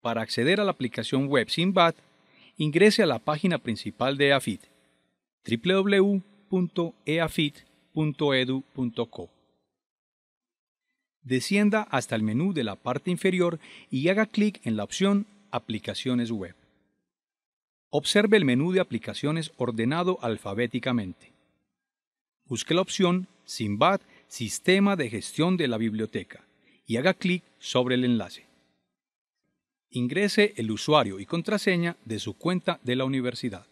Para acceder a la aplicación web Sinbad, ingrese a la página principal de EAFIT, www.eafit.edu.co. Descienda hasta el menú de la parte inferior y haga clic en la opción Aplicaciones web. Observe el menú de aplicaciones ordenado alfabéticamente. Busque la opción Sinbad Sistema de Gestión de la Biblioteca y haga clic sobre el enlace. Ingrese el usuario y contraseña de su cuenta de la universidad.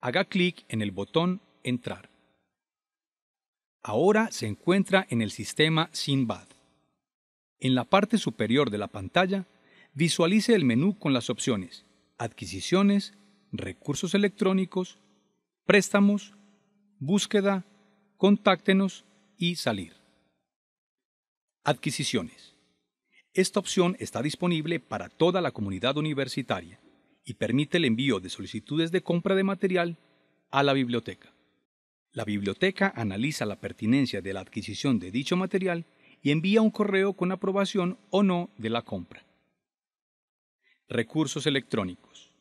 Haga clic en el botón Entrar. Ahora se encuentra en el sistema Sinbad. En la parte superior de la pantalla, visualice el menú con las opciones Adquisiciones, Recursos electrónicos, Préstamos, Búsqueda, Contáctenos y Salir. Adquisiciones. Esta opción está disponible para toda la comunidad universitaria y permite el envío de solicitudes de compra de material a la biblioteca. La biblioteca analiza la pertinencia de la adquisición de dicho material y envía un correo con aprobación o no de la compra. Recursos electrónicos.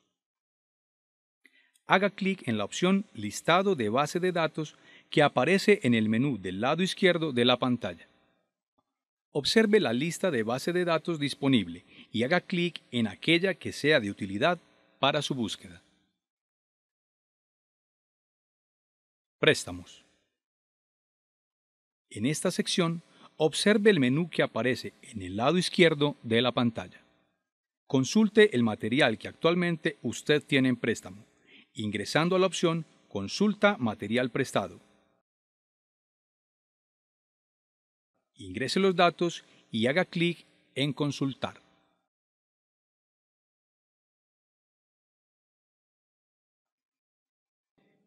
Haga clic en la opción Listado de base de datos que aparece en el menú del lado izquierdo de la pantalla. Observe la lista de base de datos disponible y haga clic en aquella que sea de utilidad para su búsqueda. Préstamos. En esta sección, observe el menú que aparece en el lado izquierdo de la pantalla. Consulte el material que actualmente usted tiene en préstamo, ingresando a la opción Consulta material prestado. Ingrese los datos y haga clic en Consultar.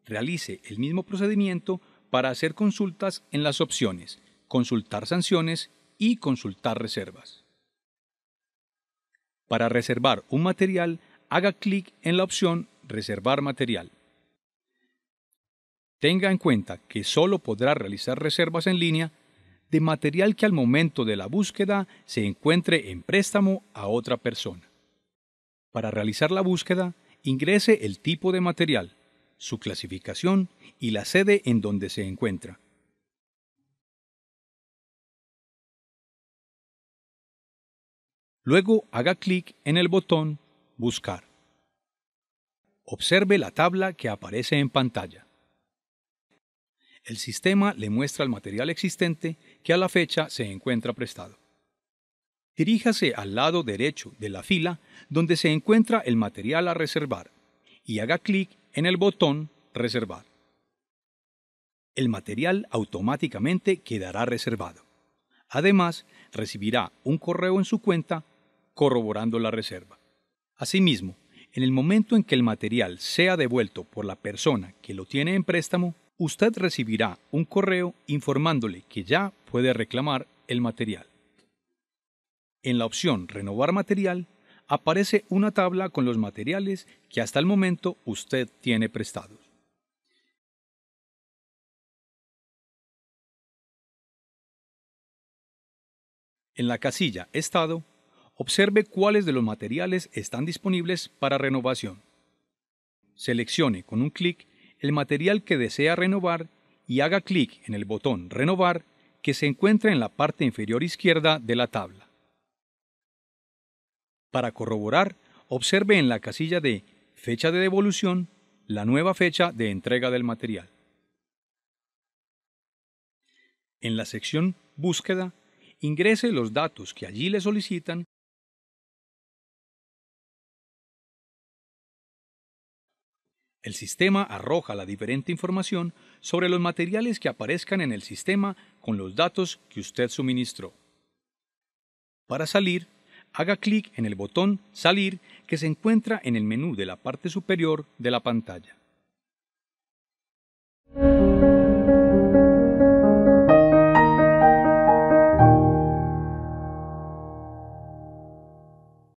Realice el mismo procedimiento para hacer consultas en las opciones Consultar sanciones y Consultar reservas. Para reservar un material, haga clic en la opción Reservar material. Tenga en cuenta que solo podrá realizar reservas en línea de material que al momento de la búsqueda se encuentre en préstamo a otra persona. Para realizar la búsqueda, ingrese el tipo de material, su clasificación y la sede en donde se encuentra. Luego haga clic en el botón Buscar. Observe la tabla que aparece en pantalla. El sistema le muestra el material existente que a la fecha se encuentra prestado. Diríjase al lado derecho de la fila donde se encuentra el material a reservar y haga clic en el botón Reservar. El material automáticamente quedará reservado. Además, recibirá un correo en su cuenta corroborando la reserva. Asimismo, en el momento en que el material sea devuelto por la persona que lo tiene en préstamo, usted recibirá un correo informándole que ya puede reclamar el material. En la opción Renovar material aparece una tabla con los materiales que hasta el momento usted tiene prestados. En la casilla Estado Observe cuáles de los materiales están disponibles para renovación. Seleccione con un clic el material que desea renovar y haga clic en el botón Renovar que se encuentra en la parte inferior izquierda de la tabla. Para corroborar, observe en la casilla de Fecha de devolución la nueva fecha de entrega del material. En la sección Búsqueda, ingrese los datos que allí le solicitan El sistema arroja la diferente información sobre los materiales que aparezcan en el sistema con los datos que usted suministró. Para salir, haga clic en el botón Salir que se encuentra en el menú de la parte superior de la pantalla.